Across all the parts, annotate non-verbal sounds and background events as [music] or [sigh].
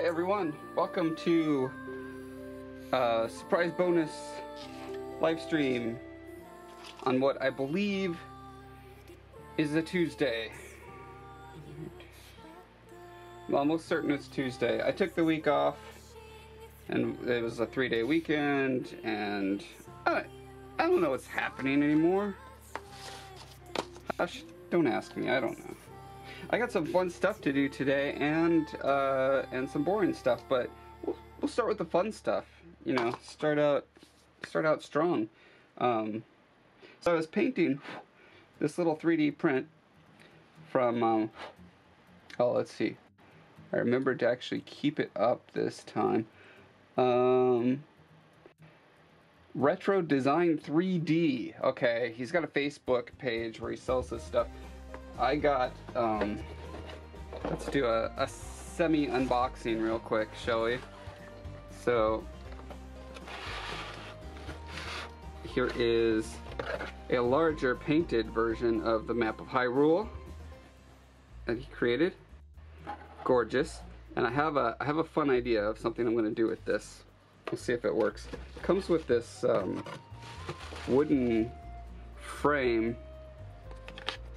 Hi everyone, welcome to a surprise bonus live stream on what I believe is a Tuesday. I'm almost certain it's Tuesday. I took the week off and it was a three day weekend and I, I don't know what's happening anymore. Hush, don't ask me, I don't know. I got some fun stuff to do today and uh, and some boring stuff, but we'll, we'll start with the fun stuff. You know, start out start out strong. Um, so I was painting this little 3D print from. Um, oh, let's see. I remembered to actually keep it up this time. Um, Retro Design 3D. Okay, he's got a Facebook page where he sells this stuff. I got, um, let's do a, a semi unboxing real quick, shall we? So, here is a larger painted version of the map of Hyrule that he created. Gorgeous. And I have a I have a fun idea of something I'm going to do with this. We'll see if it works. It comes with this um, wooden frame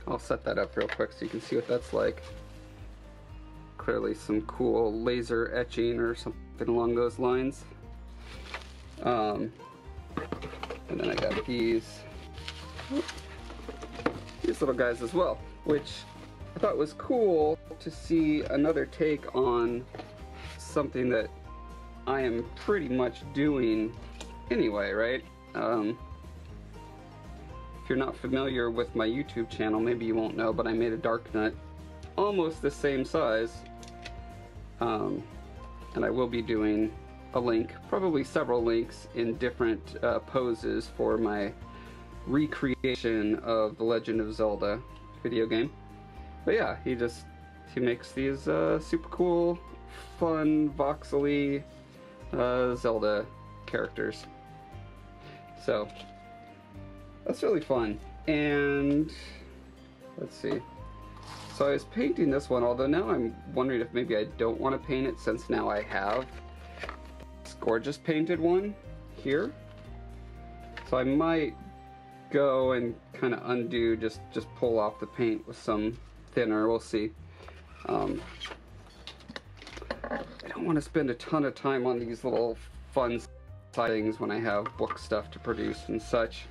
I'll set that up real quick so you can see what that's like. Clearly some cool laser etching or something along those lines. Um, and then I got these, these little guys as well, which I thought was cool to see another take on something that I am pretty much doing anyway, right? Um, if you're not familiar with my YouTube channel, maybe you won't know, but I made a dark Darknut almost the same size. Um, and I will be doing a link, probably several links in different uh, poses for my recreation of The Legend of Zelda video game. But yeah, he just, he makes these uh, super cool, fun, voxely uh, Zelda characters. So, that's really fun. And let's see. So I was painting this one, although now I'm wondering if maybe I don't want to paint it since now I have this gorgeous painted one here. So I might go and kind of undo, just, just pull off the paint with some thinner, we'll see. Um, I don't want to spend a ton of time on these little fun things when I have book stuff to produce and such.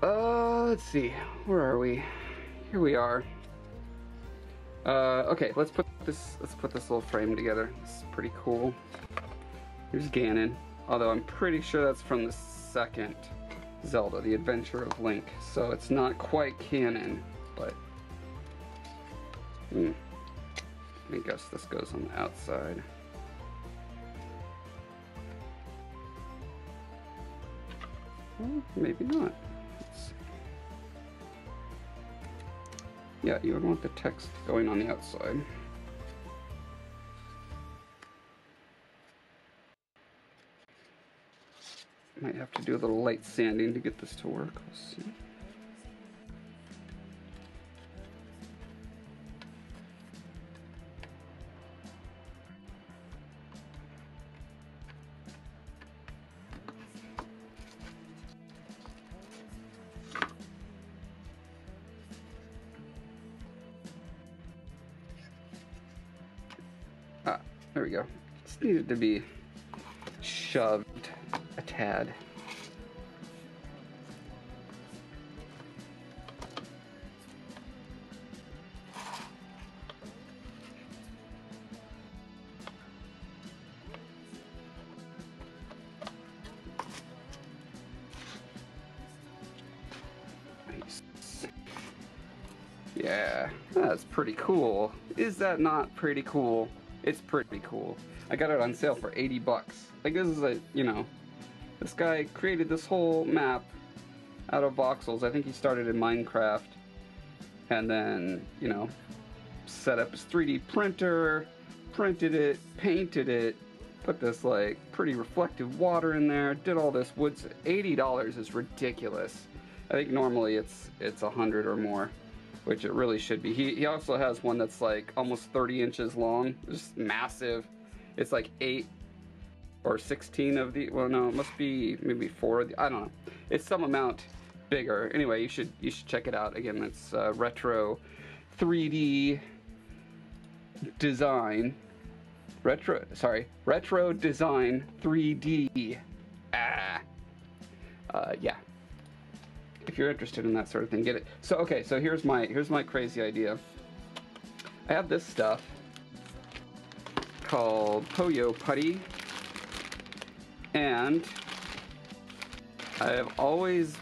Uh, let's see. Where are we? Here we are. Uh, okay, let's put this let's put this little frame together. This is pretty cool. Here's Ganon. Although I'm pretty sure that's from the second Zelda, The Adventure of Link. So it's not quite canon, but hmm. I guess this goes on the outside. Well, maybe not. Yeah, you would want the text going on the outside. Might have to do a little light sanding to get this to work. Let's see. This needed to be shoved a tad. Yeah, that's pretty cool. Is that not pretty cool? It's pretty cool. I got it on sale for 80 bucks. Like this is a, you know, this guy created this whole map out of voxels. I think he started in Minecraft and then, you know, set up his 3D printer, printed it, painted it, put this like pretty reflective water in there, did all this wood. $80 is ridiculous. I think normally it's it's a hundred or more. Which it really should be. He, he also has one that's like almost 30 inches long, just massive. It's like 8 or 16 of the, well no, it must be maybe 4 of the, I don't know. It's some amount bigger. Anyway, you should you should check it out. Again, it's uh, retro 3D design. Retro, sorry, retro design 3D. Ah, uh, yeah. If you're interested in that sort of thing, get it. So okay, so here's my here's my crazy idea. I have this stuff called Poyo Putty, and I have always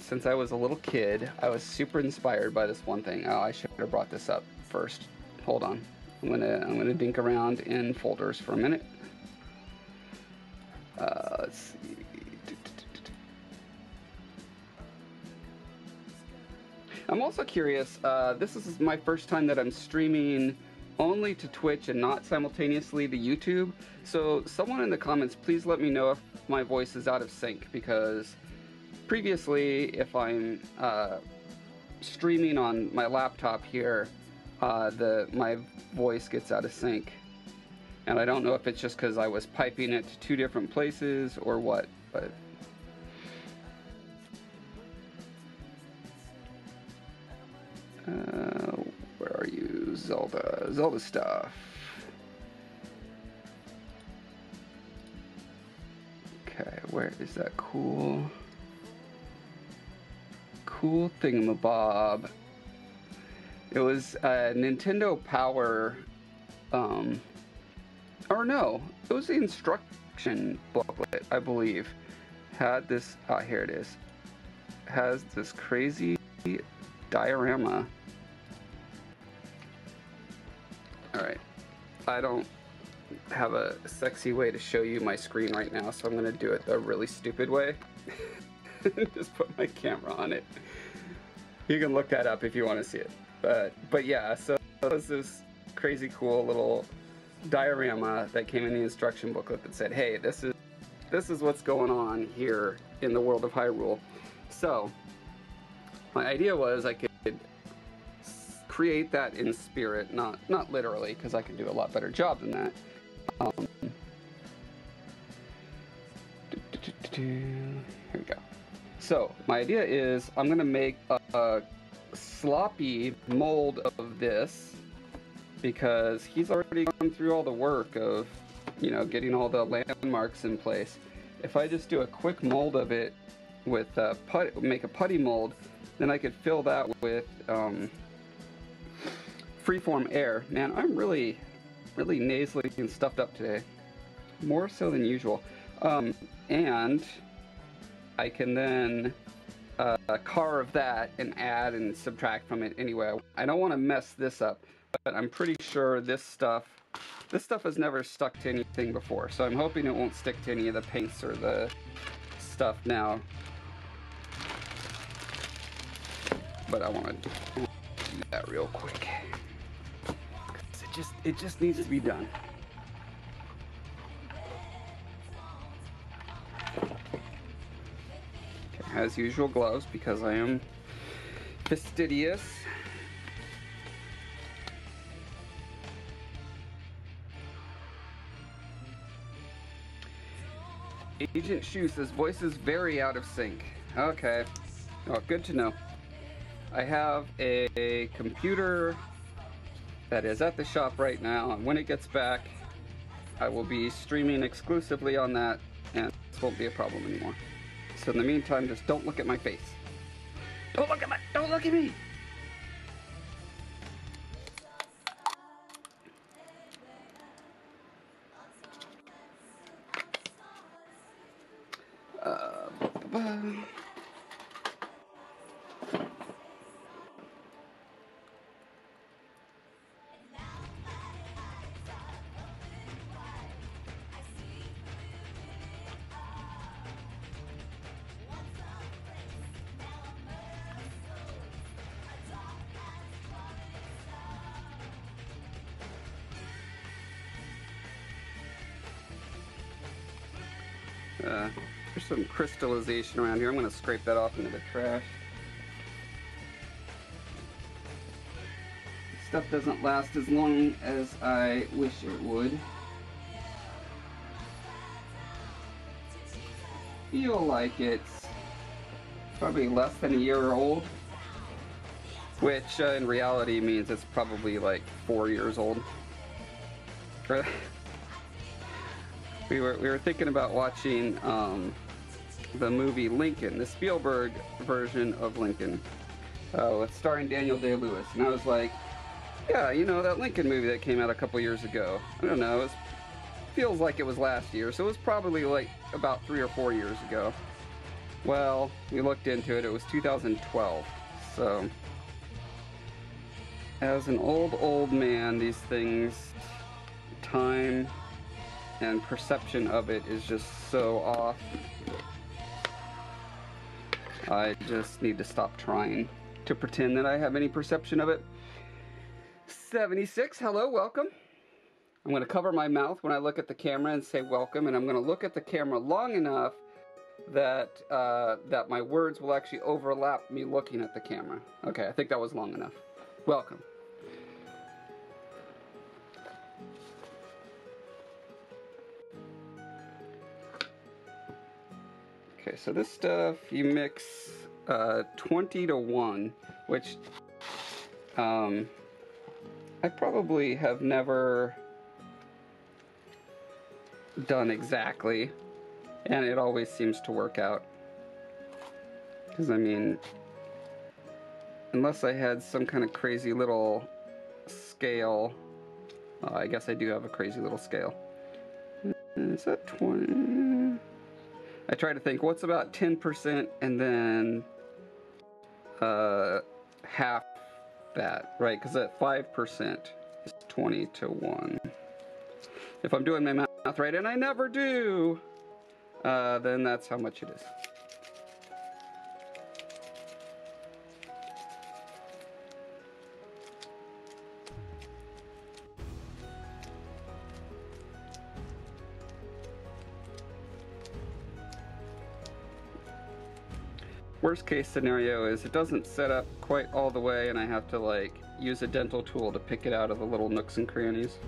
since I was a little kid, I was super inspired by this one thing. Oh, I should have brought this up first. Hold on. I'm gonna I'm gonna dink around in folders for a minute. Uh, let's see. I'm also curious. Uh, this is my first time that I'm streaming only to Twitch and not simultaneously to YouTube. So someone in the comments, please let me know if my voice is out of sync because previously, if I'm uh, streaming on my laptop here, uh, the my voice gets out of sync. And I don't know if it's just because I was piping it to two different places or what, but. Uh, where are you, Zelda? Zelda stuff. Okay, where is that cool? cool thingamabob. It was a Nintendo Power, um, or no, it was the instruction booklet, I believe. Had this, ah, here it is. Has this crazy diorama. Alright, I don't have a sexy way to show you my screen right now, so I'm going to do it the really stupid way. [laughs] Just put my camera on it. You can look that up if you want to see it. But but yeah, so it was this crazy cool little diorama that came in the instruction booklet that said, "Hey, this is this is what's going on here in the world of Hyrule." So my idea was I could create that in spirit, not not literally, because I can do a lot better job than that. Um, here we go. So my idea is I'm gonna make a, a sloppy mold of this because he's already gone through all the work of, you know, getting all the landmarks in place. If I just do a quick mold of it with uh, put, make a putty mold, then I could fill that with um, freeform air. Man, I'm really, really nasally and stuffed up today, more so than usual. Um, and I can then uh, carve that and add and subtract from it anyway. I don't want to mess this up, but I'm pretty sure this stuff, this stuff has never stuck to anything before, so I'm hoping it won't stick to any of the paints or the stuff now. But I want to do that real quick. Just, it just needs to be done. as usual gloves because I am fastidious. Agent Shu says voice is very out of sync. Okay. Oh, good to know. I have a, a computer that is at the shop right now, and when it gets back, I will be streaming exclusively on that, and this won't be a problem anymore. So in the meantime, just don't look at my face. Don't look at my, don't look at me! Uh, Uh, there's some crystallization around here. I'm going to scrape that off into the trash. stuff doesn't last as long as I wish it would. Feel like it's probably less than a year old, which uh, in reality means it's probably like four years old. We were we were thinking about watching um, the movie Lincoln, the Spielberg version of Lincoln, uh, starring Daniel Day Lewis, and I was like, yeah, you know that Lincoln movie that came out a couple years ago. I don't know, it feels like it was last year, so it was probably like about three or four years ago. Well, we looked into it, it was 2012, so as an old, old man, these things, time and perception of it is just so off. I just need to stop trying to pretend that I have any perception of it. 76, hello, welcome. I'm going to cover my mouth when I look at the camera and say welcome, and I'm going to look at the camera long enough that uh, that my words will actually overlap me looking at the camera. Okay, I think that was long enough. Welcome. Okay, so this stuff you mix uh, 20 to 1, which um, I probably have never done exactly, and it always seems to work out. Because, I mean, unless I had some kind of crazy little scale, uh, I guess I do have a crazy little scale. Is that 20? I try to think what's about 10% and then uh, half that, right? Because that 5% is 20 to 1. If I'm doing my math right, and I never do, uh, then that's how much it is. Worst case scenario is it doesn't set up quite all the way and I have to like use a dental tool to pick it out of the little nooks and crannies.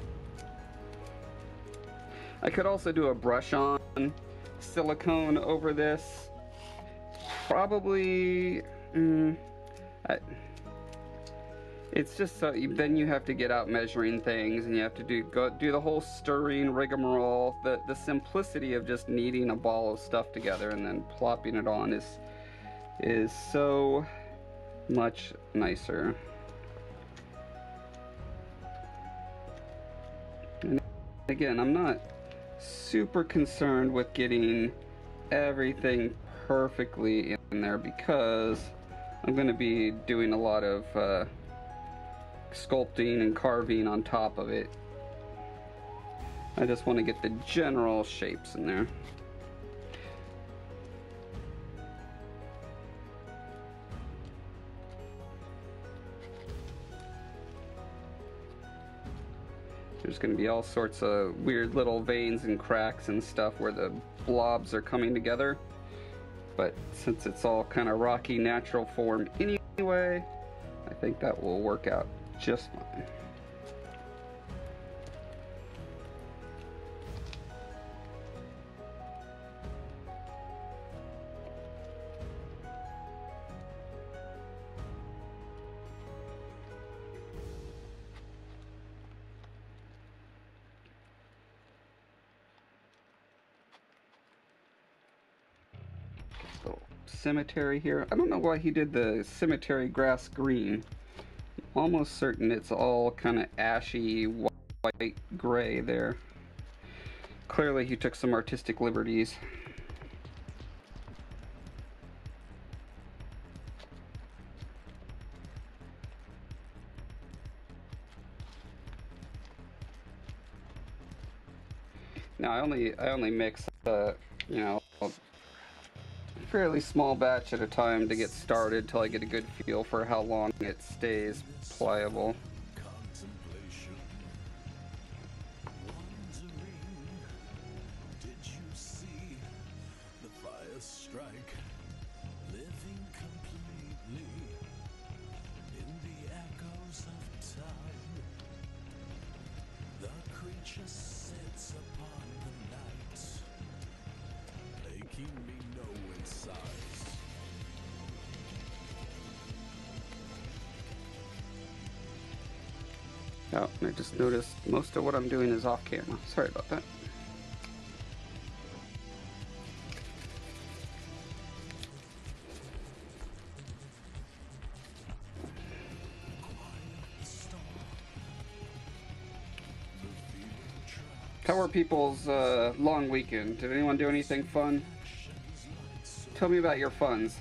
I could also do a brush on silicone over this. Probably, mm, I, it's just so then you have to get out measuring things and you have to do go do the whole stirring rigmarole. The the simplicity of just kneading a ball of stuff together and then plopping it on is is so much nicer. And again, I'm not super concerned with getting everything perfectly in there because I'm going to be doing a lot of uh, sculpting and carving on top of it. I just want to get the general shapes in there. There's going to be all sorts of weird little veins and cracks and stuff where the blobs are coming together. But since it's all kind of rocky natural form anyway, I think that will work out just fine. Cemetery here. I don't know why he did the cemetery grass green. almost certain it's all kind of ashy white gray there. Clearly he took some artistic liberties. Now I only I only mix uh, you know fairly small batch at a time to get started till I get a good feel for how long it stays pliable. Just noticed most of what I'm doing is off camera. Sorry about that. How were people's uh, long weekend? Did anyone do anything fun? Tell me about your funs.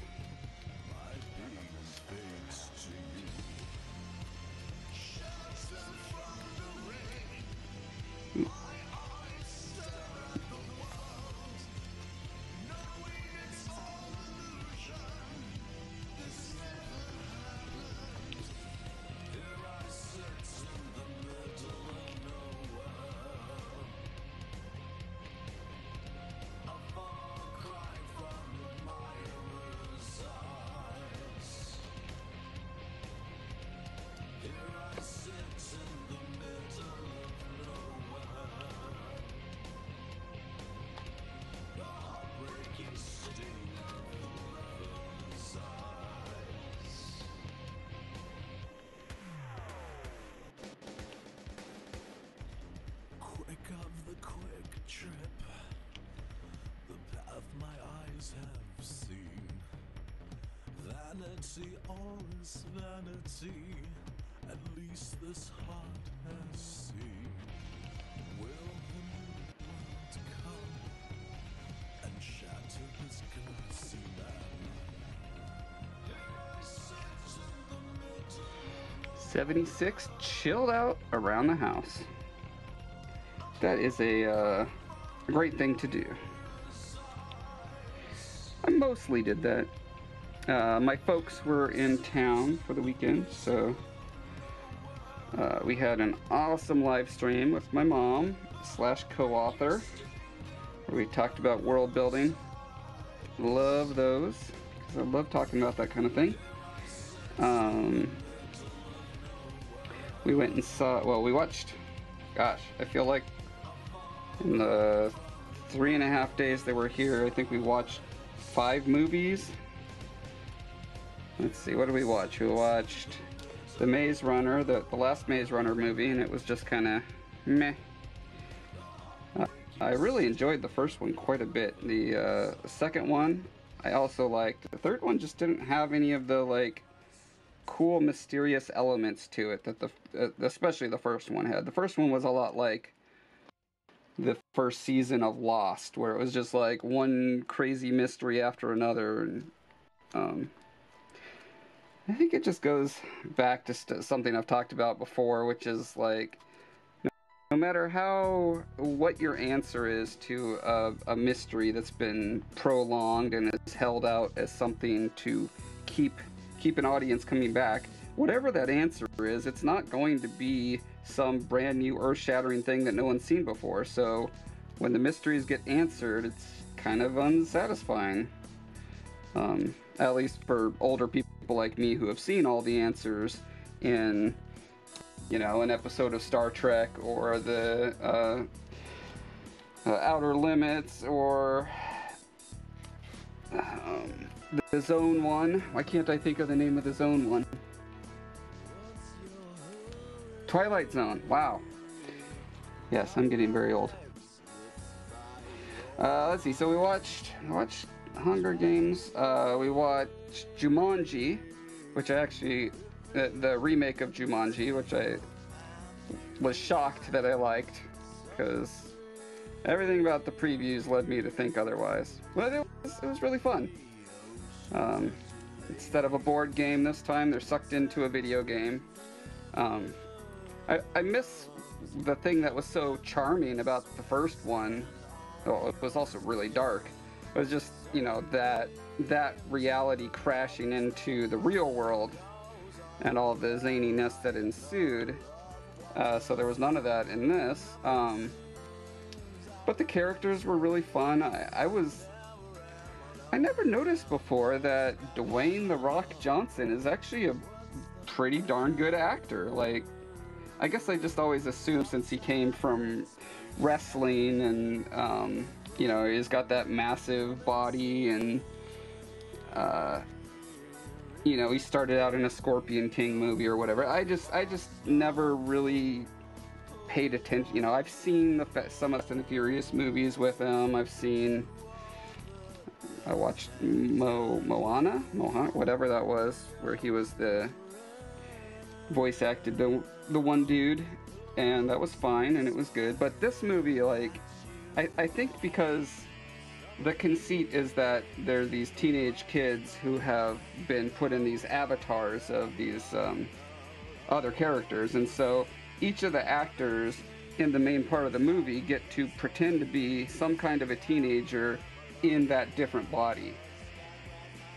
Vanity, all is vanity, at least this heart has seen. Will the new world come and shatter this glassy man? 76 chilled out around the house. That is a uh, great thing to do. I mostly did that. Uh, my folks were in town for the weekend, so uh, we had an awesome live stream with my mom slash co-author, where we talked about world building. Love those because I love talking about that kind of thing. Um, we went and saw well we watched gosh i feel like in the three and a half days they were here i think we watched five movies let's see what did we watch? We watched the maze runner the, the last maze runner movie and it was just kind of meh. I really enjoyed the first one quite a bit. The uh, second one i also liked. The third one just didn't have any of the like cool mysterious elements to it that the uh, especially the first one had. The first one was a lot like the first season of Lost, where it was just like one crazy mystery after another, and um, I think it just goes back to something I've talked about before, which is like no, matter how what your answer is to a, a mystery that's been prolonged and is held out as something to keep keep an audience coming back. Whatever that answer is, it's not going to be some brand new earth shattering thing that no one's seen before. So when the mysteries get answered, it's kind of unsatisfying. Um, at least for older people like me who have seen all the answers in, you know, an episode of Star Trek or the uh, uh, Outer Limits or um, the Zone one. Why can't I think of the name of the Zone one? Twilight Zone. Wow. Yes, I'm getting very old. Uh, let's see. So we watched watched Hunger Games. Uh, we watched Jumanji, which I actually the, the remake of Jumanji, which I was shocked that I liked because everything about the previews led me to think otherwise. But it was, it was really fun. Um, instead of a board game this time, they're sucked into a video game. Um, I, I miss the thing that was so charming about the first one. Well, it was also really dark. It was just, you know, that that reality crashing into the real world and all the zaniness that ensued. Uh, so there was none of that in this. Um, but the characters were really fun. I, I was I never noticed before that Dwayne the Rock Johnson is actually a pretty darn good actor. Like, I guess I just always assumed since he came from wrestling and um, you know he's got that massive body and uh, you know he started out in a Scorpion King movie or whatever. I just I just never really paid attention. You know I've seen the some of the Furious movies with him. I've seen. I watched Mo Moana, Moana, whatever that was, where he was the voice acted the the one dude, and that was fine and it was good. But this movie, like, I I think because the conceit is that there are these teenage kids who have been put in these avatars of these um, other characters, and so each of the actors in the main part of the movie get to pretend to be some kind of a teenager in that different body.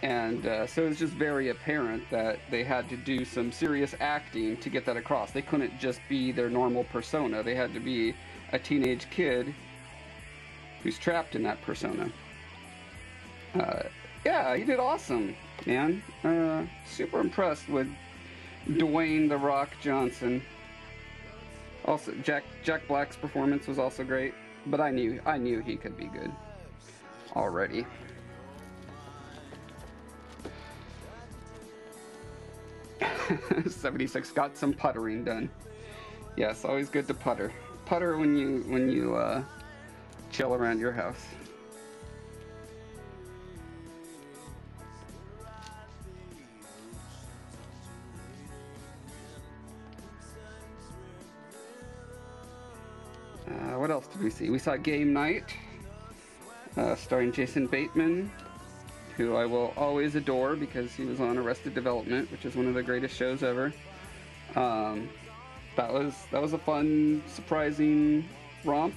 And uh, so it's just very apparent that they had to do some serious acting to get that across. They couldn't just be their normal persona, they had to be a teenage kid who's trapped in that persona. Uh, yeah, he did awesome, man. Uh, super impressed with Dwayne the Rock Johnson. Also, Jack Jack Black's performance was also great, but I knew I knew he could be good already. [laughs] Seventy-six got some puttering done. Yes, always good to putter. Putter when you when you uh, chill around your house. Uh, what else did we see? We saw Game Night, uh, starring Jason Bateman, who I will always adore because he was on Arrested Development, which is one of the greatest shows ever. Um, that was that was a fun, surprising romp.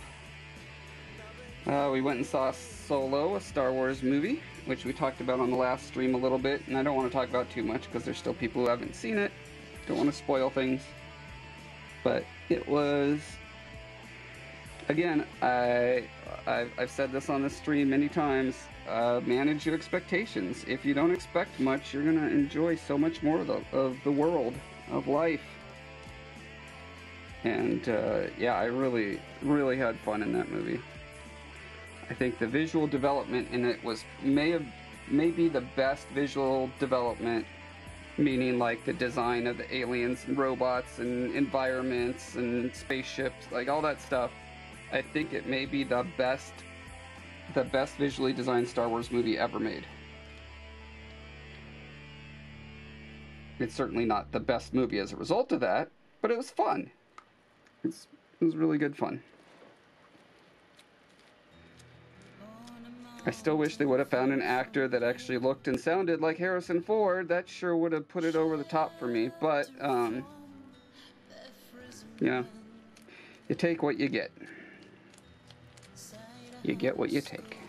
Uh, we went and saw Solo, a Star Wars movie, which we talked about on the last stream a little bit, and I don't want to talk about too much because there's still people who haven't seen it. Don't want to spoil things, but it was again, I I've, I've said this on the stream many times. Uh, manage your expectations. If you don't expect much, you're gonna enjoy so much more of the, of the world of life. And uh, yeah, I really really had fun in that movie. I think the visual development in it was may have maybe the best visual development meaning like the design of the aliens and robots and environments and spaceships like all that stuff I think it may be the best the best visually designed Star Wars movie ever made. It's certainly not the best movie as a result of that, but it was fun. It's, it was really good fun. I still wish they would have found an actor that actually looked and sounded like Harrison Ford. That sure would have put it over the top for me. But, um, yeah, you take what you get. You get what you take.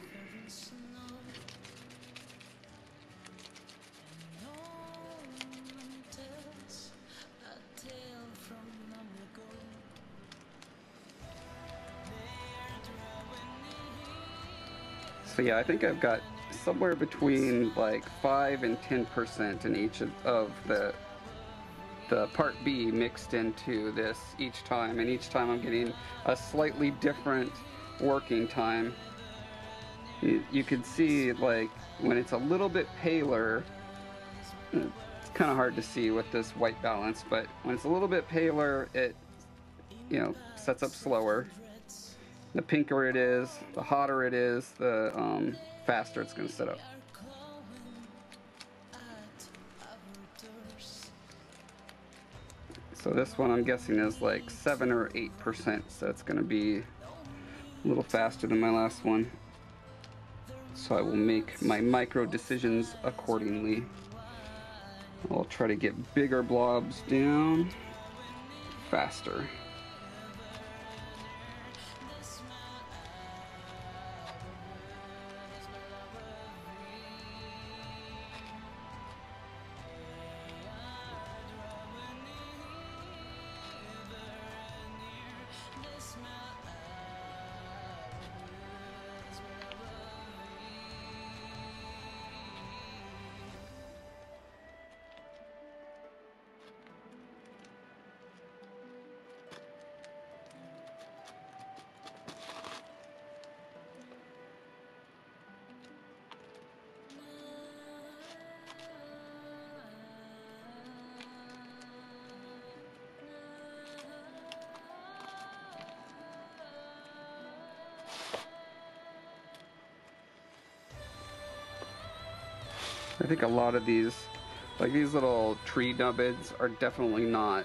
So yeah, I think I've got somewhere between like five and ten percent in each of, of the the part B mixed into this each time, and each time I'm getting a slightly different working time. You, you can see like when it's a little bit paler, it's kind of hard to see with this white balance, but when it's a little bit paler, it you know sets up slower. The pinker it is, the hotter it is, the um, faster it's going to set up. So this one I'm guessing is like 7 or 8%, so it's going to be a little faster than my last one. So I will make my micro decisions accordingly. I'll try to get bigger blobs down faster. I think a lot of these, like these little tree nubbins are definitely not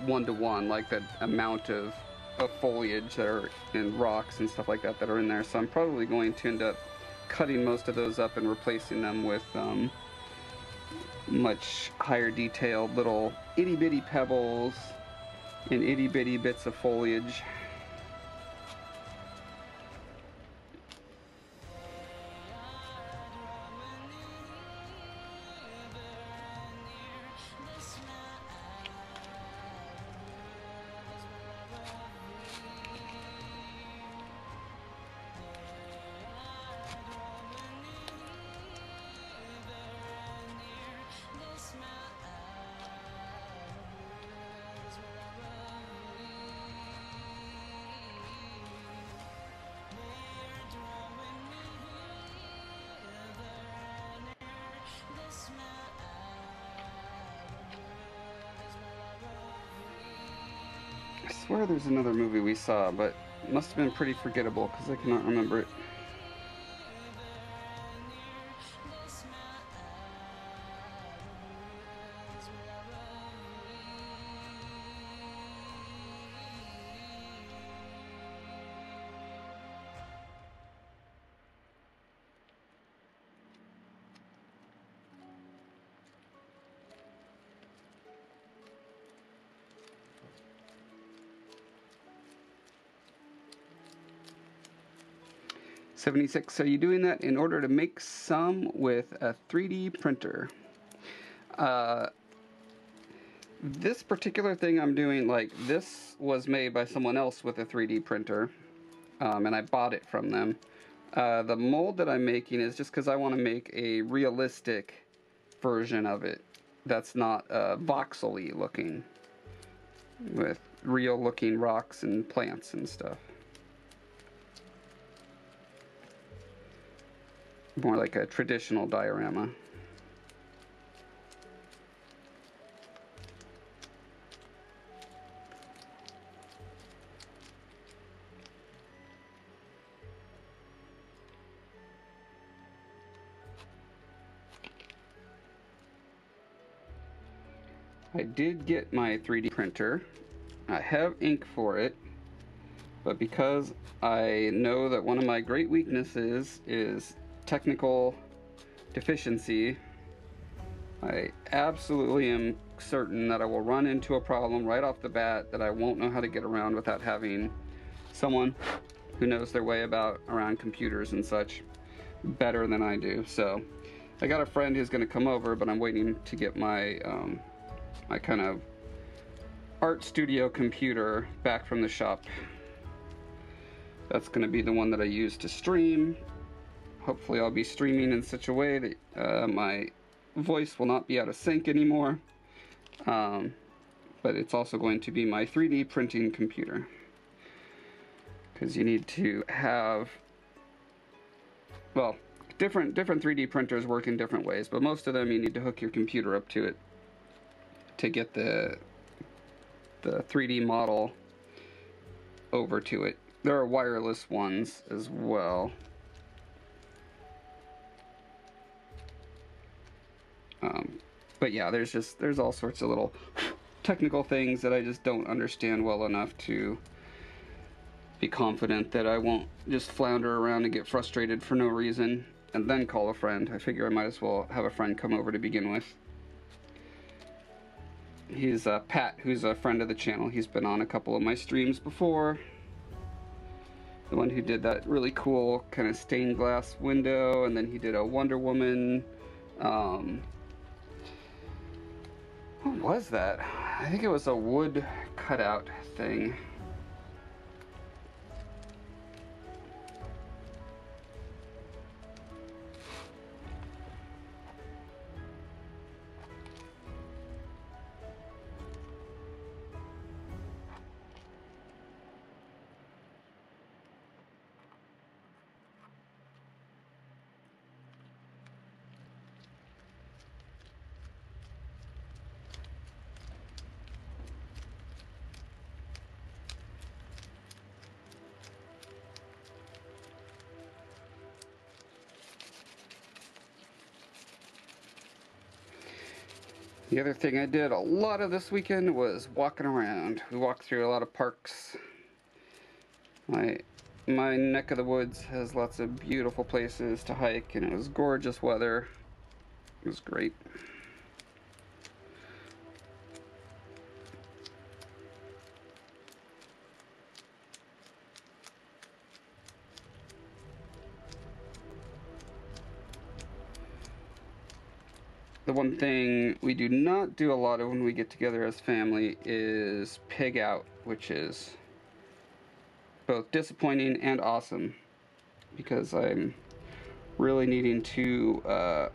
one to one, like the amount of, of foliage that are in rocks and stuff like that that are in there. So I'm probably going to end up cutting most of those up and replacing them with um, much higher detailed little itty bitty pebbles and itty bitty bits of foliage. There's another movie we saw, but must have been pretty forgettable because I cannot remember it. Seventy-six. Are you doing that in order to make some with a 3D printer? Uh, this particular thing I'm doing, like this was made by someone else with a 3D printer, um, and I bought it from them. Uh, the mold that I'm making is just because I want to make a realistic version of it that's not uh, voxely looking with real looking rocks and plants and stuff. More like a traditional diorama. I did get my 3D printer. I have ink for it, but because I know that one of my great weaknesses is technical deficiency, I absolutely am certain that I will run into a problem right off the bat that I won't know how to get around without having someone who knows their way about around computers and such better than I do. So I got a friend who's going to come over, but I'm waiting to get my um, my kind of art studio computer back from the shop. That's going to be the one that I use to stream. Hopefully I'll be streaming in such a way that uh, my voice will not be out of sync anymore. Um, but it's also going to be my 3D printing computer. Because you need to have, well, different different 3D printers work in different ways, but most of them you need to hook your computer up to it to get the the 3D model over to it. There are wireless ones as well. Um, but yeah, there's just there's all sorts of little technical things that I just don't understand well enough to be confident that I won't just flounder around and get frustrated for no reason and then call a friend. I figure I might as well have a friend come over to begin with. He's uh, Pat, who's a friend of the channel. He's been on a couple of my streams before. The one who did that really cool kind of stained glass window, and then he did a Wonder Woman. Um, what was that? I think it was a wood cutout thing. The other thing I did a lot of this weekend was walking around. We walked through a lot of parks. My my neck of the woods has lots of beautiful places to hike and it was gorgeous weather. It was great. One thing we do not do a lot of when we get together as family is pig out, which is both disappointing and awesome because I'm really needing to uh,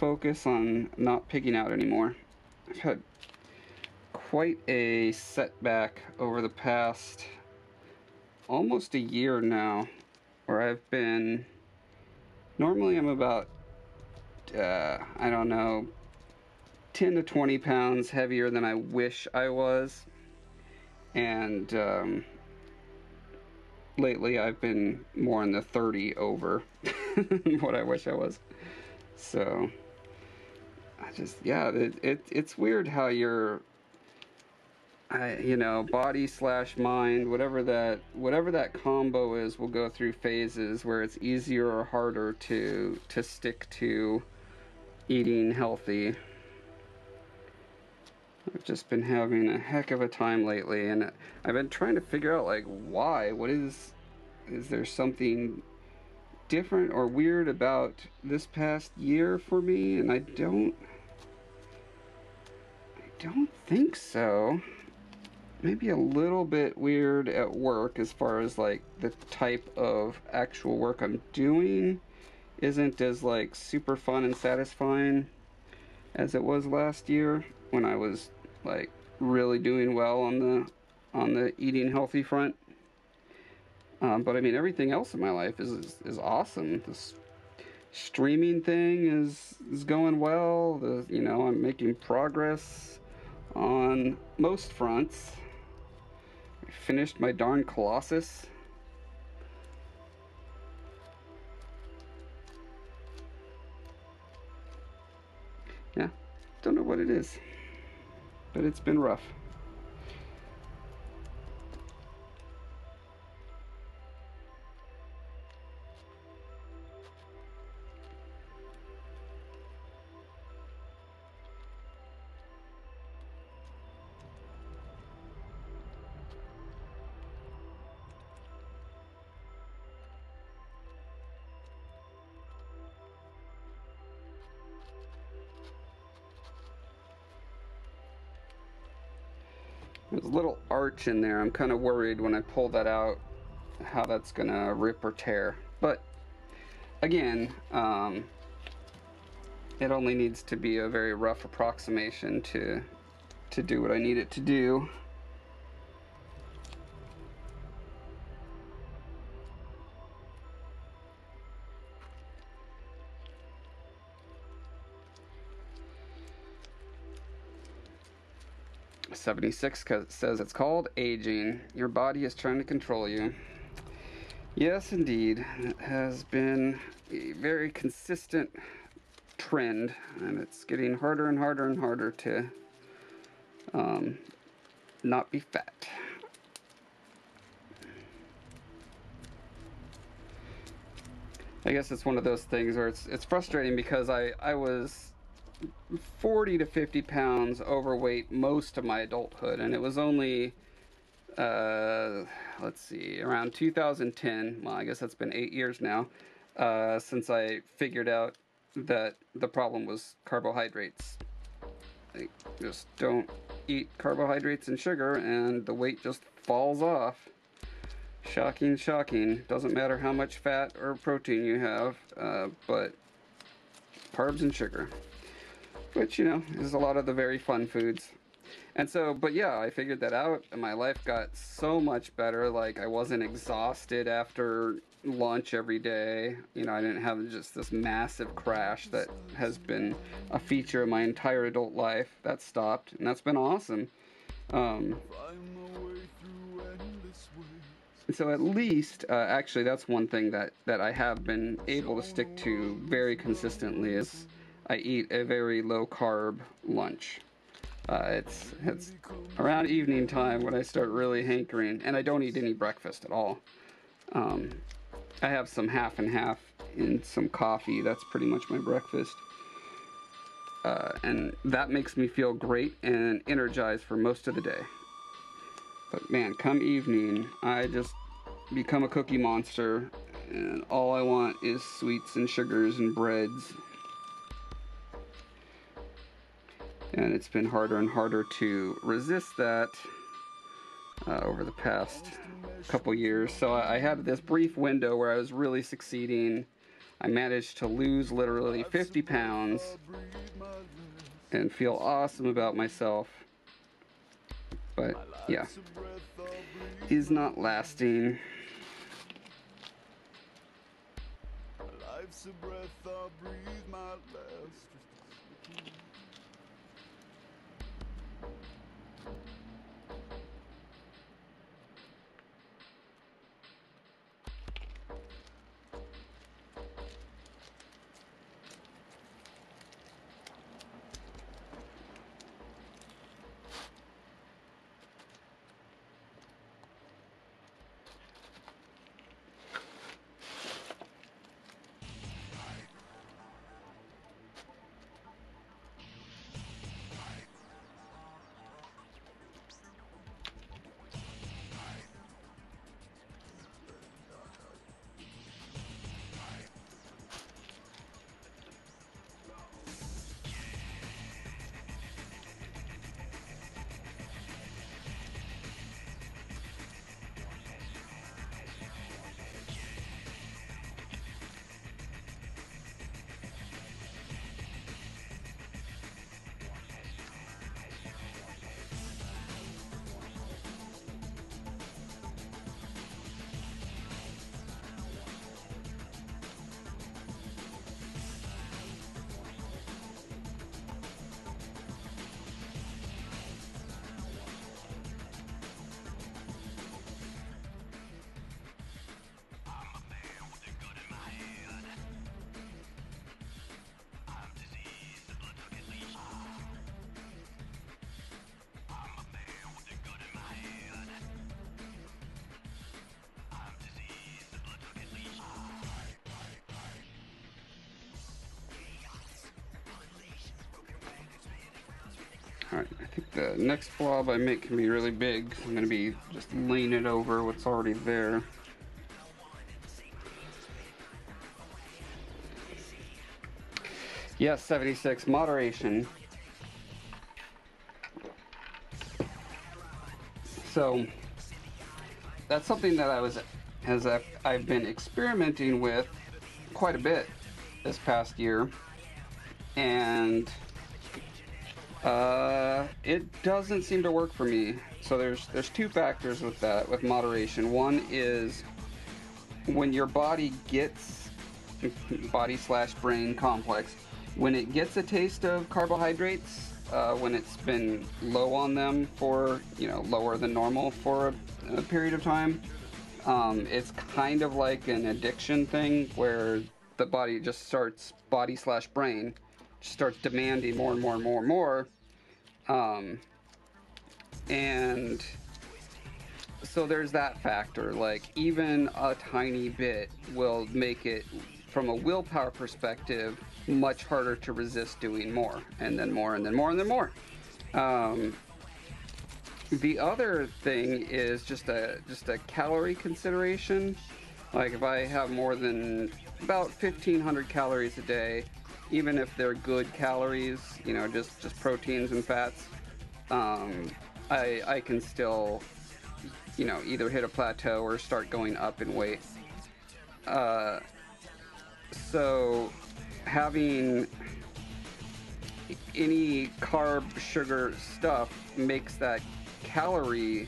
focus on not pigging out anymore. I've had quite a setback over the past almost a year now where I've been normally I'm about uh, I don't know, 10 to 20 pounds heavier than I wish I was. And um, lately I've been more in the 30 over [laughs] what I wish I was. So I just, yeah, it, it it's weird how your, I, you know, body slash mind, whatever that, whatever that combo is, will go through phases where it's easier or harder to to stick to eating healthy. I've just been having a heck of a time lately, and I've been trying to figure out like why. What is is there something different or weird about this past year for me? And I don't I don't think so. Maybe a little bit weird at work as far as like the type of actual work I'm doing isn't as like super fun and satisfying as it was last year when I was like really doing well on the on the eating healthy front. Um, but I mean, everything else in my life is is, is awesome. This streaming thing is is going well. The you know I'm making progress on most fronts. I finished my darn Colossus. Don't know what it is, but it's been rough. In there. I'm kind of worried when I pull that out how that's gonna rip or tear. But again, um, it only needs to be a very rough approximation to to do what I need it to do. 76 says it's called aging. Your body is trying to control you. Yes, indeed. It has been a very consistent trend, and it's getting harder and harder and harder to um, not be fat. I guess it's one of those things where it's it's frustrating because I I was 40 to 50 pounds overweight most of my adulthood, and it was only, uh, let's see, around 2010. Well, I guess that's been eight years now uh, since I figured out that the problem was carbohydrates. I just don't eat carbohydrates and sugar, and the weight just falls off. Shocking, shocking. Doesn't matter how much fat or protein you have, uh, but carbs and sugar which, you know, is a lot of the very fun foods. And so, but yeah, I figured that out, and my life got so much better. Like, I wasn't exhausted after lunch every day. You know, I didn't have just this massive crash that has been a feature of my entire adult life. That stopped, and that's been awesome. Um, so at least, uh, actually, that's one thing that, that I have been able to stick to very consistently is I eat a very low carb lunch. Uh, it's it's around evening time when I start really hankering, and I don't eat any breakfast at all. Um, I have some half and half in some coffee. That's pretty much my breakfast. Uh, and that makes me feel great and energized for most of the day. But man, come evening, I just become a cookie monster, and all I want is sweets and sugars and breads. And it's been harder and harder to resist that uh, over the past couple years. So I had this brief window where I was really succeeding. I managed to lose literally 50 pounds and feel awesome about myself. But yeah, is not lasting. Life's a breath I breathe my last. The next blob I make can be really big. I'm going to be just laying it over what's already there. Yes, 76, moderation. So, that's something that I was, as uh, I've been experimenting with quite a bit this past year. And uh, it doesn't seem to work for me. So there's there's two factors with that with moderation. One is when your body gets [laughs] body slash brain complex when it gets a taste of carbohydrates uh, when it's been low on them for you know lower than normal for a, a period of time um, it's kind of like an addiction thing where the body just starts body slash brain starts demanding more and more and more and more um, and so there's that factor. Like, even a tiny bit will make it, from a willpower perspective, much harder to resist doing more, and then more, and then more, and then more. Um, the other thing is just a just a calorie consideration. Like if I have more than about 1500 calories a day, even if they're good calories, you know, just just proteins and fats, um, I I can still, you know, either hit a plateau or start going up in weight. Uh, so having any carb, sugar stuff makes that calorie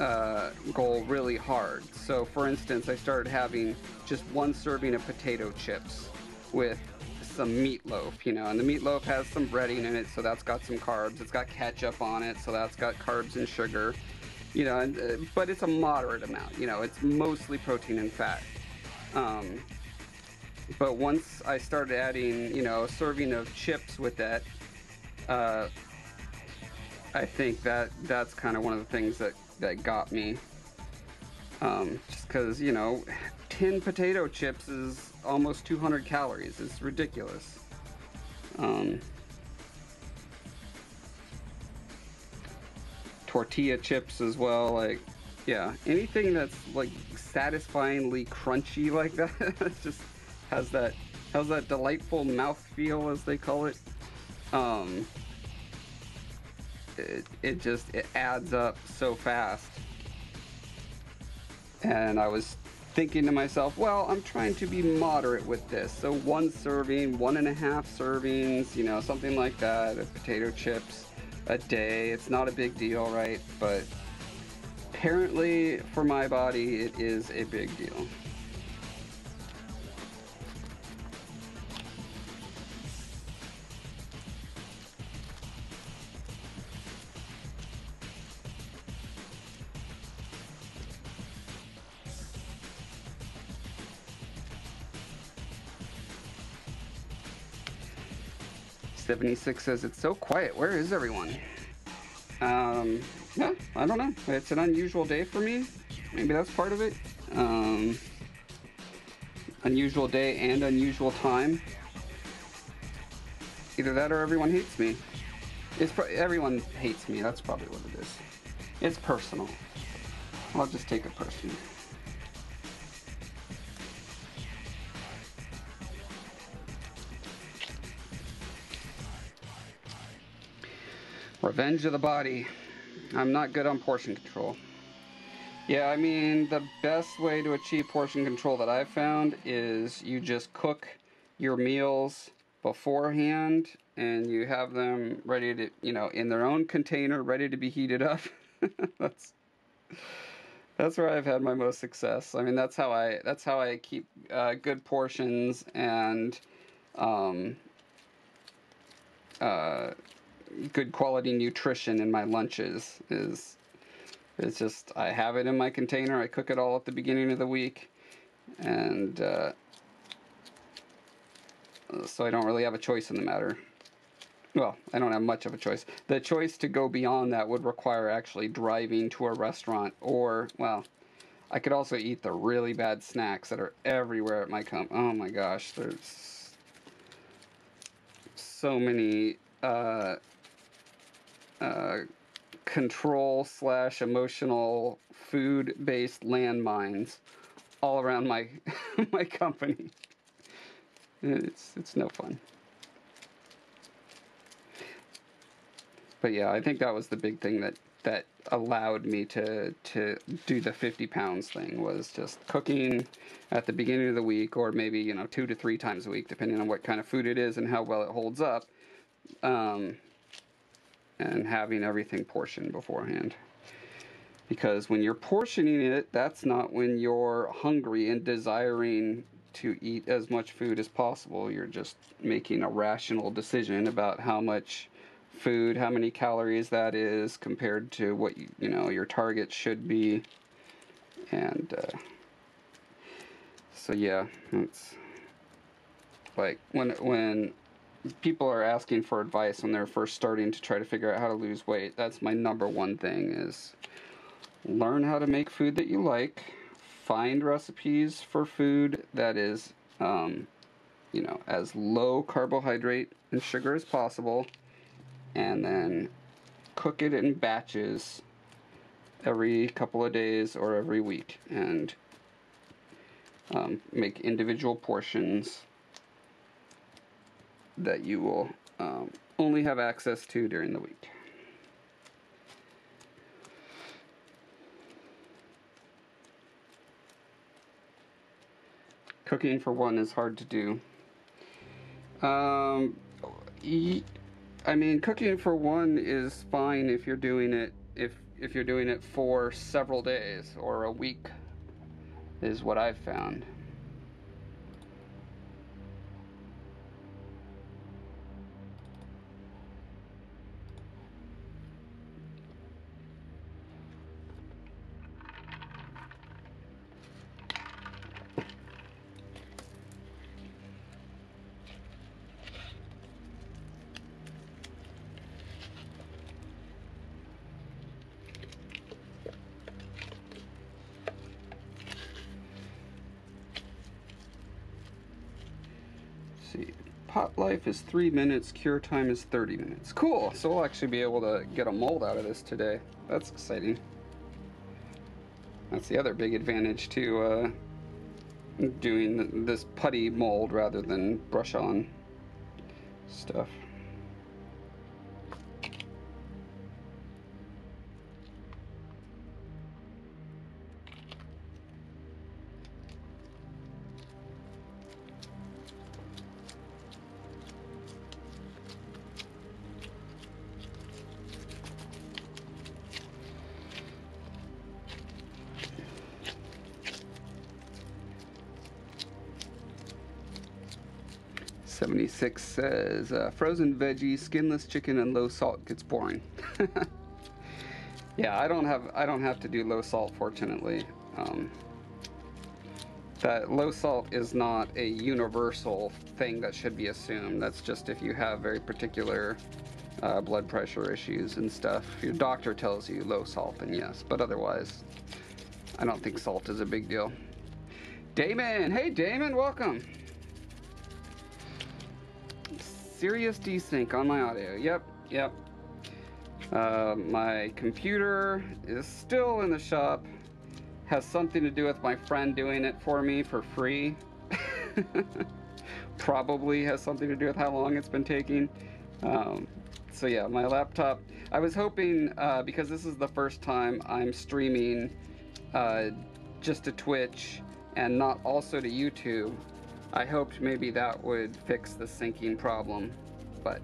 uh, goal really hard. So, for instance, I started having just one serving of potato chips with some meatloaf, you know, and the meatloaf has some breading in it, so that's got some carbs. It's got ketchup on it, so that's got carbs and sugar, you know, and, uh, but it's a moderate amount, you know, it's mostly protein and fat. Um, but once I started adding, you know, a serving of chips with that, uh, I think that that's kind of one of the things that that got me. Um, just because you know, [sighs] 10 potato chips is almost 200 calories. It's ridiculous. Um, tortilla chips as well. Like, yeah, anything that's like satisfyingly crunchy like that [laughs] just has that has that delightful mouth feel as they call it. Um, it, it just it adds up so fast. And I was thinking to myself, well, I'm trying to be moderate with this. So one serving, one and a half servings, you know, something like that of potato chips a day. It's not a big deal, right? But apparently for my body, it is a big deal. 76 says it's so quiet. Where is everyone? Um, yeah, I don't know. It's an unusual day for me. Maybe that's part of it. Um, unusual day and unusual time. Either that or everyone hates me. It's pro- everyone hates me. That's probably what it is. It's personal. I'll just take it personal. Revenge of the body. I'm not good on portion control. Yeah, I mean, the best way to achieve portion control that I've found is you just cook your meals beforehand and you have them ready to, you know, in their own container, ready to be heated up. [laughs] that's that's where I've had my most success. I mean, that's how I that's how I keep uh, good portions and um, uh, good quality nutrition in my lunches is it's just I have it in my container. I cook it all at the beginning of the week, and uh, so I don't really have a choice in the matter. Well, I don't have much of a choice. The choice to go beyond that would require actually driving to a restaurant, or well, I could also eat the really bad snacks that are everywhere at my comp. Oh my gosh, there's so many. Uh, uh, control slash emotional food based landmines all around my [laughs] my company. It's it's no fun. But yeah, I think that was the big thing that that allowed me to to do the 50 pounds thing was just cooking at the beginning of the week or maybe you know two to three times a week depending on what kind of food it is and how well it holds up um, and having everything portioned beforehand. Because when you're portioning it, that's not when you're hungry and desiring to eat as much food as possible. You're just making a rational decision about how much food, how many calories that is compared to what you, you know your target should be. And uh, so yeah, it's like when when people are asking for advice when they're first starting to try to figure out how to lose weight, that's my number one thing is learn how to make food that you like, find recipes for food that is um, you know, as low carbohydrate and sugar as possible, and then cook it in batches every couple of days or every week, and um, make individual portions that you will um, only have access to during the week. Cooking for one is hard to do. Um, I mean, cooking for one is fine if you're doing it if if you're doing it for several days or a week, is what I've found. See. Pot life is three minutes, cure time is 30 minutes. Cool, so we'll actually be able to get a mold out of this today. That's exciting. That's the other big advantage to uh, doing this putty mold rather than brush on stuff. Seventy-six says uh, frozen veggies, skinless chicken, and low salt gets boring. [laughs] yeah, I don't have I don't have to do low salt, fortunately. Um, that low salt is not a universal thing that should be assumed. That's just if you have very particular uh, blood pressure issues and stuff. Your doctor tells you low salt, then yes. But otherwise, I don't think salt is a big deal. Damon, hey Damon, welcome. Serious desync on my audio. Yep, yep. Uh, my computer is still in the shop. Has something to do with my friend doing it for me for free. [laughs] Probably has something to do with how long it's been taking. Um, so yeah, my laptop. I was hoping uh, because this is the first time I'm streaming uh, just to Twitch and not also to YouTube. I hoped maybe that would fix the syncing problem, but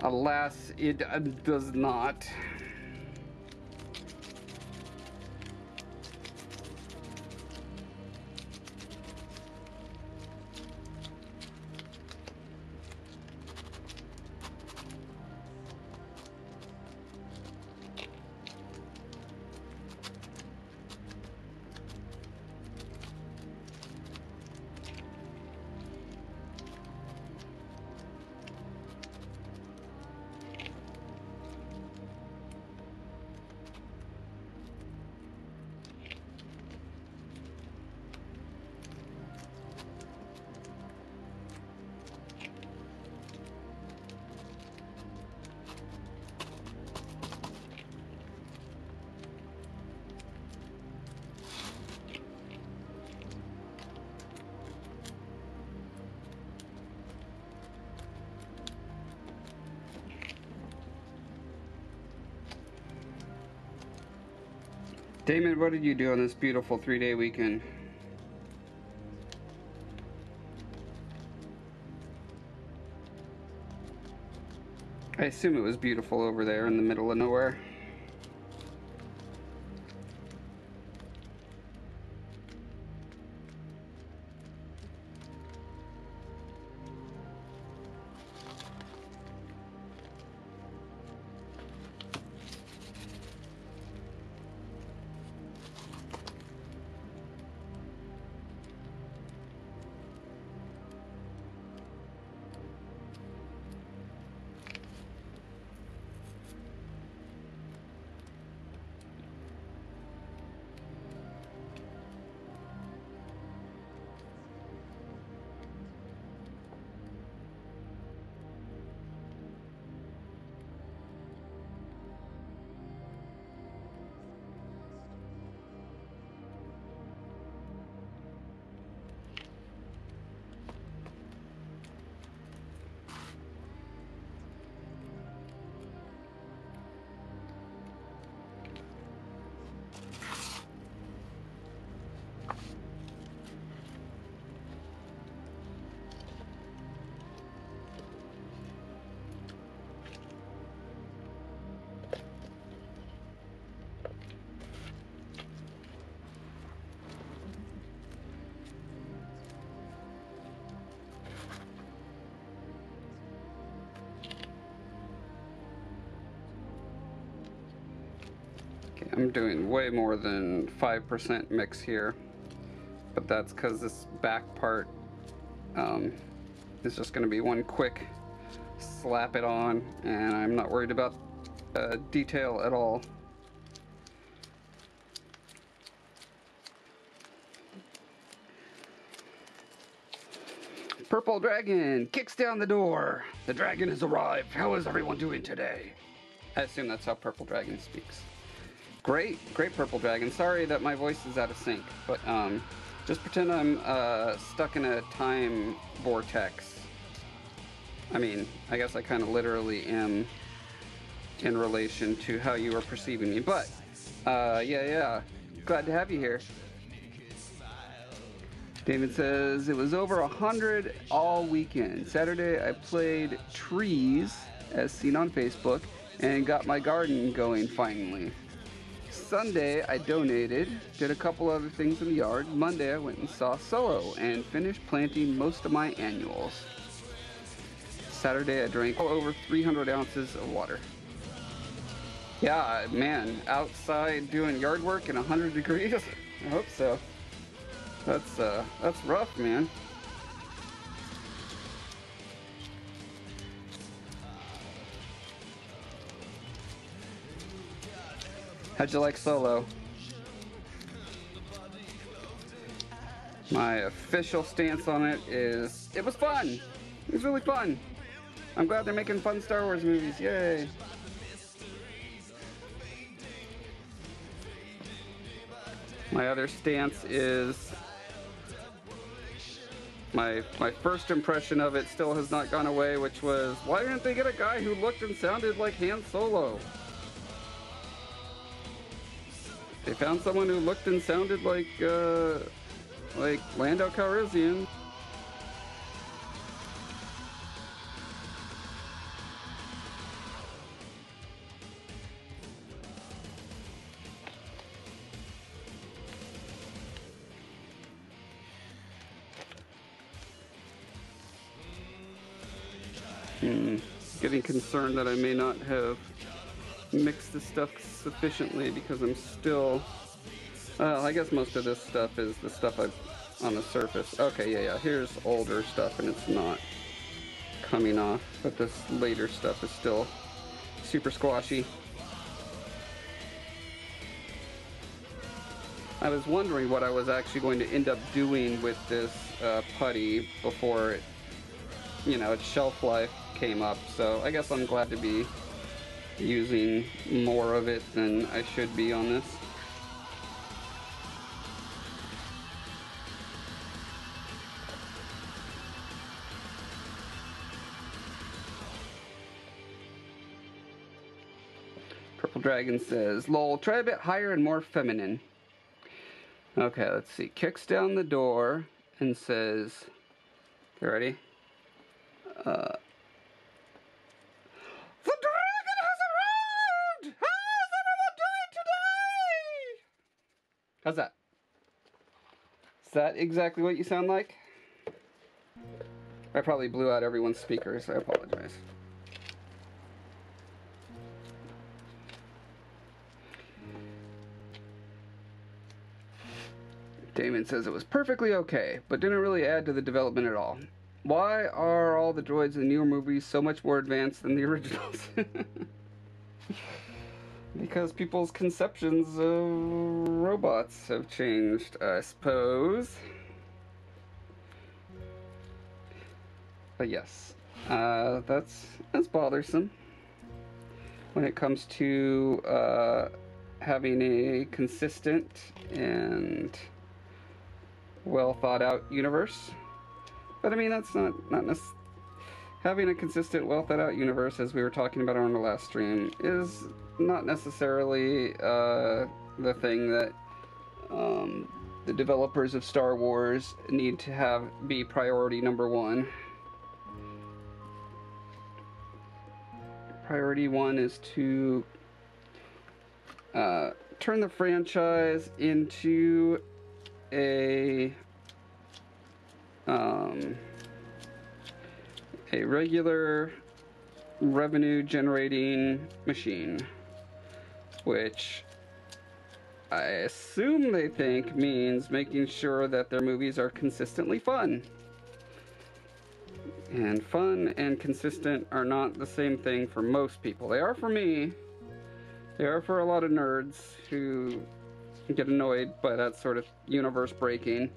alas, it does not. Damon, what did you do on this beautiful three day weekend? I assume it was beautiful over there in the middle of nowhere. I'm doing way more than 5% mix here, but that's because this back part um, is just going to be one quick slap it on, and I'm not worried about uh, detail at all. Purple Dragon kicks down the door. The dragon has arrived. How is everyone doing today? I assume that's how Purple Dragon speaks. Great, great Purple Dragon. Sorry that my voice is out of sync, but um, just pretend I'm uh, stuck in a time vortex. I mean, I guess I kind of literally am in relation to how you are perceiving me, but uh, yeah, yeah. Glad to have you here. David says it was over a hundred all weekend. Saturday I played trees, as seen on Facebook, and got my garden going finally. Sunday I donated, did a couple other things in the yard. Monday I went and saw Solo and finished planting most of my annuals. Saturday I drank well over 300 ounces of water. Yeah, man, outside doing yard work in 100 degrees? [laughs] I hope so. That's uh, that's rough, man. How'd you like Solo? My official stance on it is it was fun. It was really fun. I'm glad they're making fun Star Wars movies. Yay. My other stance is my my first impression of it still has not gone away, which was why didn't they get a guy who looked and sounded like Han Solo? They found someone who looked and sounded like uh, like Lando Calrissian. Hmm. Getting concerned that I may not have mixed the stuff sufficiently because I'm still. Well, I guess most of this stuff is the stuff I've on the surface. Okay, yeah, yeah. Here's older stuff and it's not coming off, but this later stuff is still super squashy. I was wondering what I was actually going to end up doing with this uh, putty before it, you know, its shelf life came up. So I guess I'm glad to be using more of it than I should be on this. Purple Dragon says, lol, try a bit higher and more feminine. Okay, let's see. Kicks down the door and says, you ready? Uh, the dragon has arrived! How is everyone doing today? How's that? Is that exactly what you sound like? I probably blew out everyone's speakers. I apologize. Damon says it was perfectly okay, but didn't really add to the development at all. Why are all the droids in the newer movies so much more advanced than the originals? [laughs] because people's conceptions of robots have changed, I suppose. But yes, uh, that's that's bothersome when it comes to uh, having a consistent and well thought out universe. But I mean, that's not not necessarily having a consistent, well thought out universe, as we were talking about on the last stream, is not necessarily uh, the thing that um, the developers of Star Wars need to have be priority number one. Priority one is to uh, turn the franchise into a um, a regular revenue generating machine, which I assume they think means making sure that their movies are consistently fun. And fun and consistent are not the same thing for most people. They are for me. They are for a lot of nerds who get annoyed by that sort of universe breaking.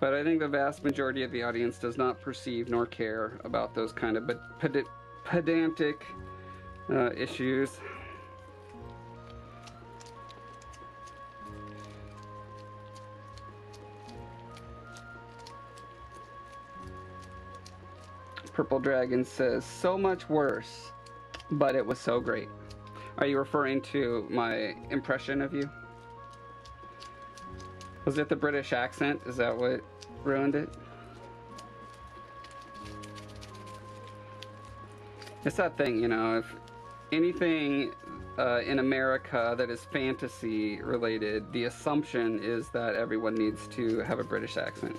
But I think the vast majority of the audience does not perceive nor care about those kind of ped- pedantic uh, issues. Purple Dragon says, so much worse, but it was so great. Are you referring to my impression of you? Was it the British accent? Is that what ruined it? It's that thing, you know, if anything uh, in America that is fantasy related, the assumption is that everyone needs to have a British accent.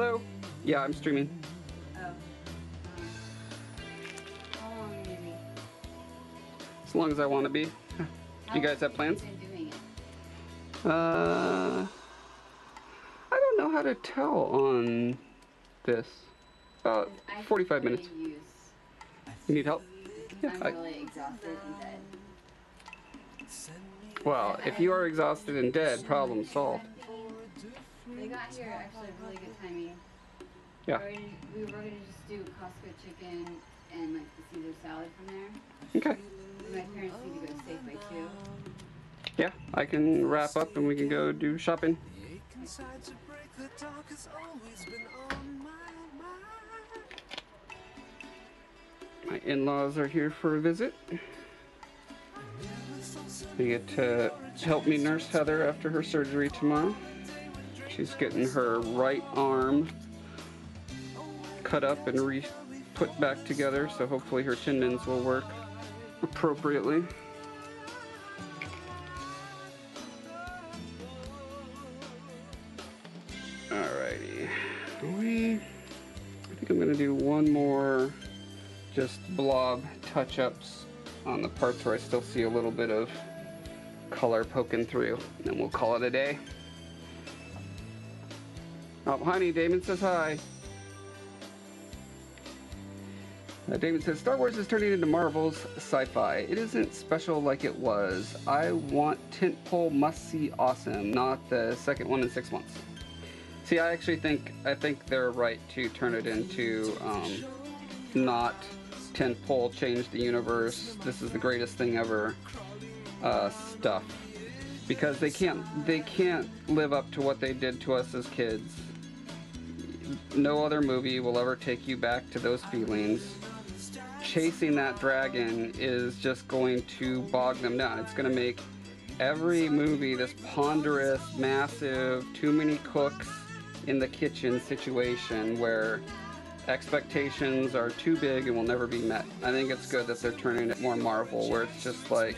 Hello? Yeah, I'm streaming. Oh. How long maybe? As long as I want to be. You guys have plans? Been doing it. Uh, I don't know how to tell on this. About 45 minutes. Use, You need help? Yeah. I'm I, really exhausted and dead. well, if you are exhausted and dead, problem solved. They got here actually really good Yeah. We were, were gonna just do Costco chicken and like the Caesar salad from there. Okay. My parents need to go to Safeway too. Yeah, I can wrap up and we can go do shopping. The ache inside to break the dark has always been on my. My in-laws are here for a visit. They get to help me nurse Heather after her surgery tomorrow. She's getting her right arm cut up and re put back together, so hopefully her tendons will work appropriately. Alrighty. We I think I'm gonna do one more just blob touch-ups on the parts where I still see a little bit of color poking through. And then we'll call it a day. Oh, honey, Damon says hi. Uh, David says Star Wars is turning into Marvel's sci-fi. It isn't special like it was. I want tentpole must-see awesome, not the second one in six months. See, I actually think I think they're right to turn it into um, not tentpole change the universe. This is the greatest thing ever uh, stuff because they can't they can't live up to what they did to us as kids. No other movie will ever take you back to those feelings. Chasing that dragon is just going to bog them down. It's going to make every movie this ponderous, massive, too many cooks in the kitchen situation where expectations are too big and will never be met. I think it's good that they're turning it more Marvel, where it's just like,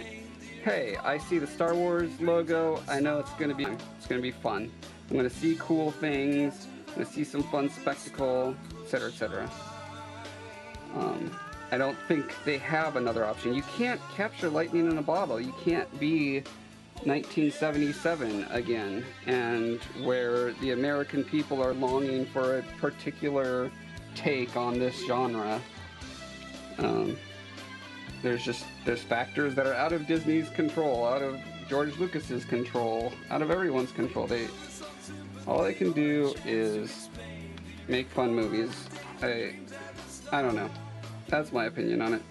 hey, I see the Star Wars logo. I know it's gonna be it's gonna be fun. I'm gonna see cool things. I'm gonna see some fun spectacle, etc., etc. Um, I don't think they have another option. You can't capture lightning in a bottle. You can't be 1977 again, and where the American people are longing for a particular take on this genre. Um, there's just there's factors that are out of Disney's control, out of George Lucas's control, out of everyone's control. They all they can do is make fun movies. I I don't know. That's my opinion on it.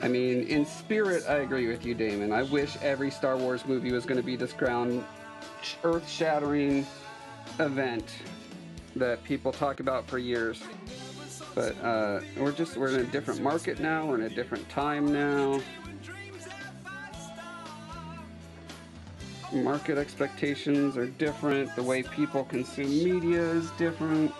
I mean, in spirit, I agree with you, Damon. I wish every Star Wars movie was going to be this ground earth shattering event that people talk about for years. But uh, we're just, we're in a different market now, we're in a different time now. Market expectations are different, the way people consume media is different.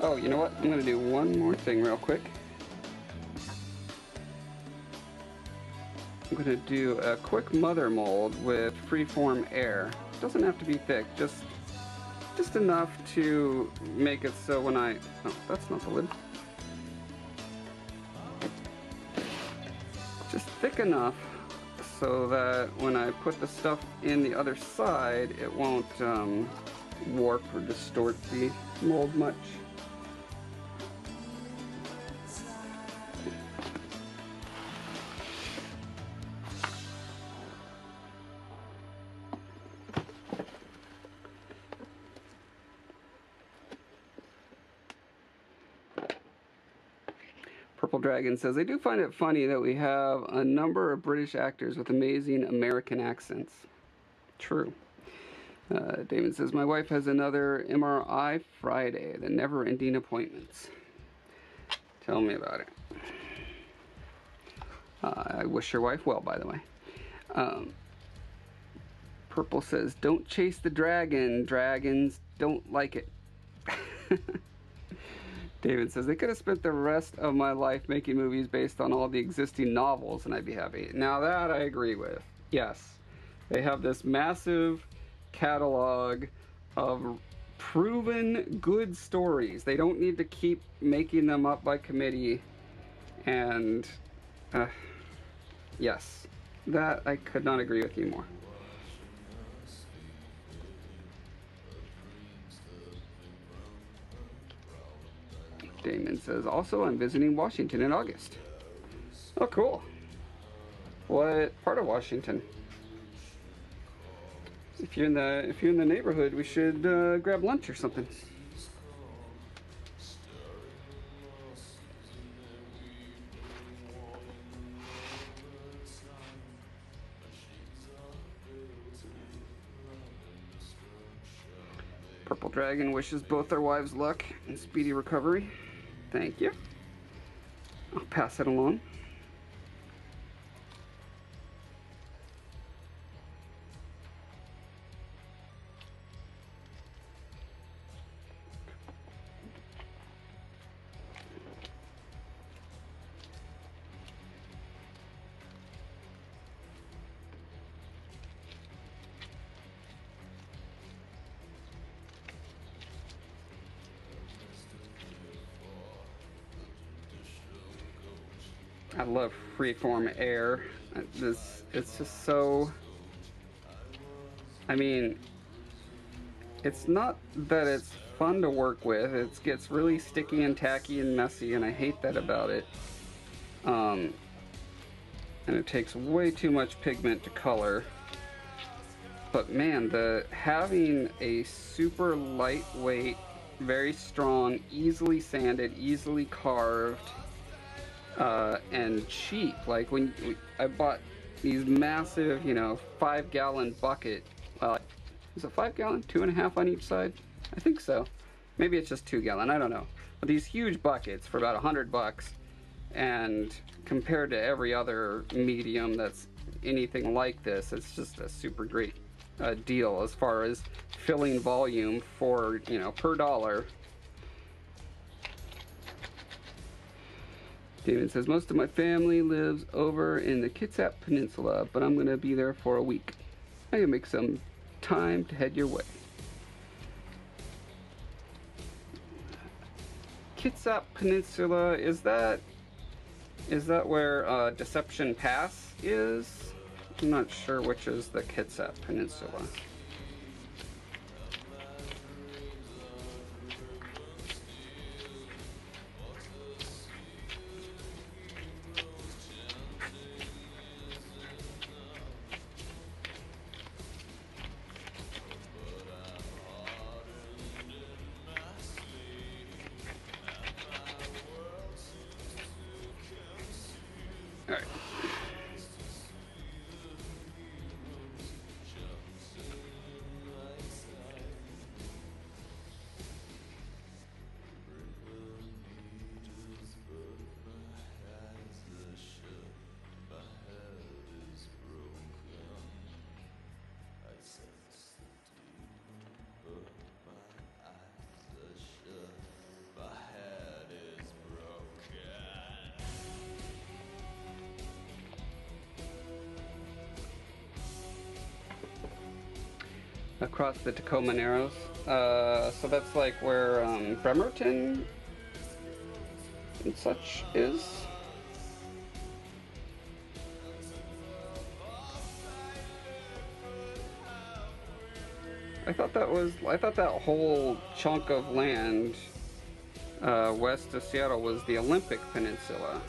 Oh, you know what? I'm gonna do one more thing real quick. I'm gonna do a quick mother mold with freeform air. Doesn't have to be thick, just just enough to make it so when I oh that's not the lid. Just thick enough so that when I put the stuff in the other side, it won't um, warp or distort the mold much. Dragon says, I do find it funny that we have a number of British actors with amazing American accents. True. Uh, Damon says, My wife has another MRI Friday, the never ending appointments. Tell me about it. Uh, I wish your wife well, by the way. Um, Purple says, Don't chase the dragon. Dragons don't like it. [laughs] David says, they could have spent the rest of my life making movies based on all the existing novels and I'd be happy. Now that I agree with. Yes. They have this massive catalog of proven good stories. They don't need to keep making them up by committee. And, uh, yes. That I could not agree with you more. Damon says, also, I'm visiting Washington in August. Oh, cool. What part of Washington? If you're in the if you're in the neighborhood, we should uh, grab lunch or something. Purple Dragon wishes both their wives luck and speedy recovery. Thank you. I'll pass it along. Freeform air. Uh, This it's just so. I mean, it's not that it's fun to work with. It gets really sticky and tacky and messy, and I hate that about it. Um, and it takes way too much pigment to color. But man, the having a super lightweight, very strong, easily sanded, easily carved uh, and cheap. Like when I bought these massive, you know, five gallon bucket. Uh, is it five gallon? Two and a half on each side? I think so. Maybe it's just two gallon. I don't know. But these huge buckets for about a hundred bucks, and compared to every other medium that's anything like this, it's just a super great uh, deal as far as filling volume for you know per dollar David says, most of my family lives over in the Kitsap Peninsula, but I'm going to be there for a week. I can make some time to head your way. Kitsap Peninsula, is that, is that where uh, Deception Pass is? I'm not sure which is the Kitsap Peninsula. Across the Tacoma Narrows. Uh, so that's like where um, Bremerton and such is. I thought that was I thought that whole chunk of land uh, west of Seattle was the Olympic Peninsula.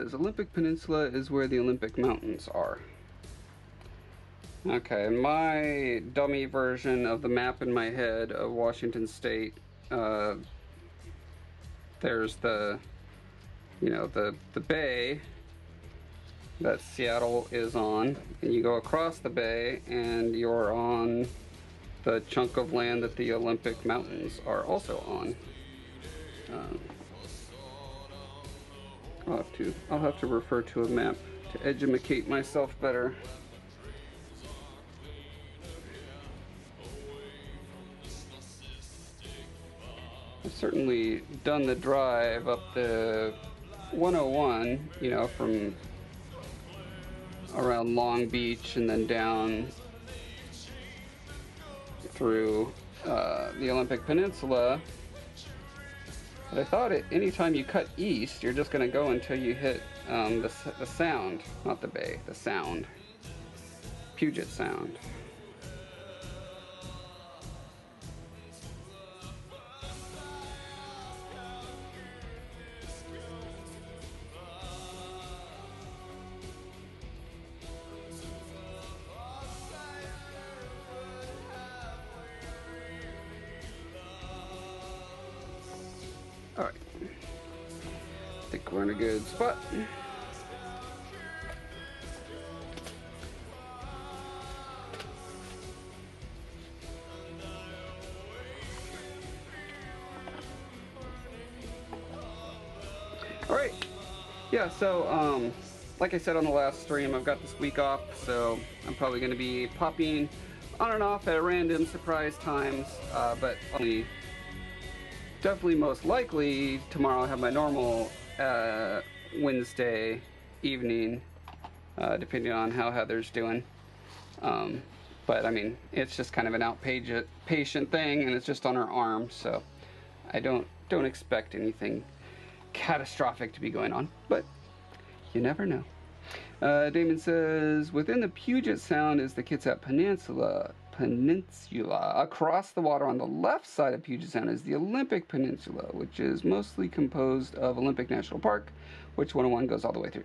Says Olympic Peninsula is where the Olympic Mountains are. Okay, my dummy version of the map in my head of Washington State, uh, there's the, you know, the, the bay that Seattle is on, and you go across the bay and you're on the chunk of land that the Olympic Mountains are also on. I'll have to refer to a map to educate myself better. I've certainly done the drive up the 101, you know, from around Long Beach and then down through uh, the Olympic Peninsula but I thought it, anytime you cut east, you're just going to go until you hit um, the, the sound, not the bay, the sound. Puget Sound. Like I said on the last stream, I've got this week off, so I'm probably going to be popping on and off at random surprise times, uh, but only definitely most likely tomorrow I'll have my normal uh, Wednesday evening, uh, depending on how Heather's doing. Um, but I mean, it's just kind of an outpatient patient thing, and it's just on her arm, so I don't don't expect anything catastrophic to be going on. But you never know. Uh, Damon says within the Puget Sound is the Kitsap Peninsula. Peninsula. Across the water on the left side of Puget Sound is the Olympic Peninsula, which is mostly composed of Olympic National Park, which 101 goes all the way through.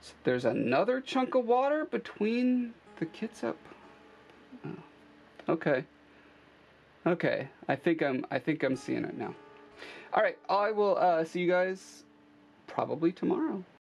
So there's another chunk of water between the Kitsap. Oh, okay. Okay. I think I'm. I think I'm seeing it now. All right. I will uh, see you guys probably tomorrow.